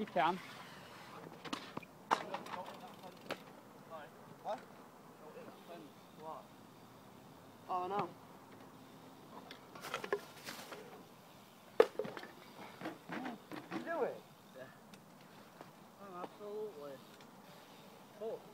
You can. Oh no. Do it? Yeah. Oh, absolutely. Oh.